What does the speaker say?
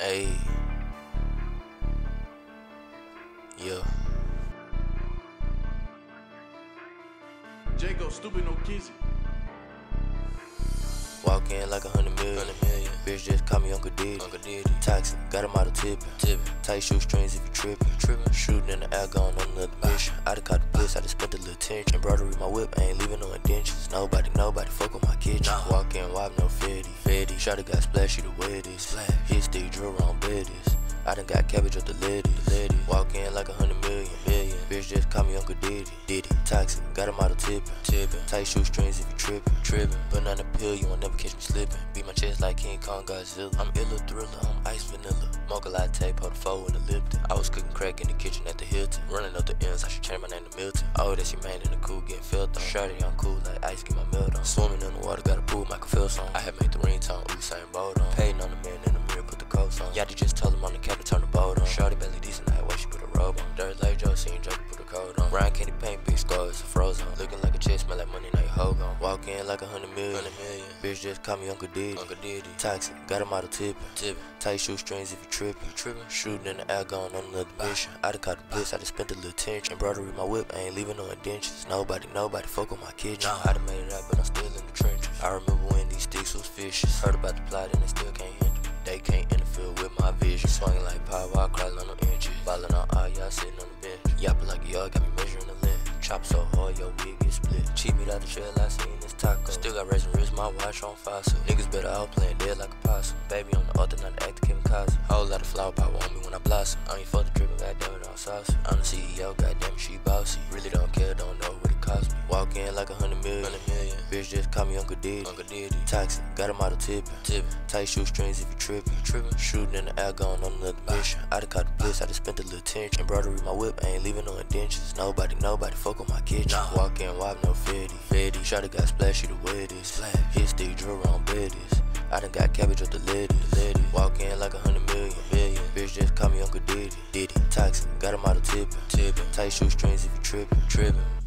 Hey. Yeah. Jago, stupid, no kissy. Walk in like a hundred million. hundred million. Bitch just call me Uncle Diddy. Uncle Diddy. Toxic, got him out of tipping. Tipping. Tight shoestrings if you tripping. Tripping. Shooting in the air, going on another mission. Ah. I done caught the bliss, I just spent a little tension. Embroidery my whip, I ain't leaving no indentions. Nobody, nobody fuck with my kitchen. Nah. Walk in, wipe no fitty. Fitty. Shotty got splashy the way it is. Splash. Hit stick, drill around beddies. I done got cabbage up the ladies. ladies. Walk in like a hundred million. Million. Bitch just call me Uncle Diddy. Diddy. Toxic. Got him out of tipping. Tipping. Tight shoestrings if you tripping. Tripping. Putting on a pill, you won't never catch me slipping. Beat my chest like King Kong Godzilla. I'm illa thriller. I'm ice vanilla. Mocha latte, put a four in the Lipton. I was cooking crack in the kitchen at the Hilton. Running up the ends, I should change my name to Milton. Oh, that's your man in the cool getting filled on. Shorty, I'm cool like ice, get my milk on. Swimming in the water, got a pool, Michael Phelps on. I had made the ringtone, Usain Bolt in like a hundred million. hundred million. Bitch just call me Uncle Diddy. Uncle Diddy. Toxic, got him out of tipping. Tipping. Tight shoestrings if you tripping. You tripping. Shooting in the air, going on another mission. I done caught the bliss, I just spent a little tension. Embroidery my whip, I ain't leaving no indentions. Nobody, nobody fuck with my kitchen. Nah. I done made it out, but I'm still in the trenches. I remember when these sticks was vicious. Heard about the plot and they still can't hinder me. They can't interfere with my vision. Swinging like power, I cry on no inches. Ballin' on all y'all sitting on the bench. Yapping like y'all got me measuring the length. Chop so hard, your wig get split. Cheat me out the trail, I seen. Still got raisin wrist, my watch on fossil. Niggas better out playing dead like a possum. Baby on the altar, not the actor, Kim Cosby. Whole lot of flower power on me when I blossom. I ain't fuck the drippin', goddamn it, all saucy. I'm the CEO, goddamn just call me Uncle Diddy. Uncle Diddy. Toxic, got him out of tipping. Tipping. Tight shoestrings if you tripping. Tripping. Shooting in the air, going on another mission. I done caught the bliss, I just spent a little tension. Embroidery my whip, I ain't leaving no indentions. Nobody, nobody fuck with my kitchen. Nah. Walk in, wipe no fitty. Fitty. Shotty got splashy the way it is. Splash. Hit stick, drill around beddies. I done got cabbage up the ladies. ladies. Walk in like a hundred million. million. Bitch just call me Uncle Diddy. Diddy. Toxic, got him out of tipping. Tipping. Tight shoestrings if you tripping. Tripping.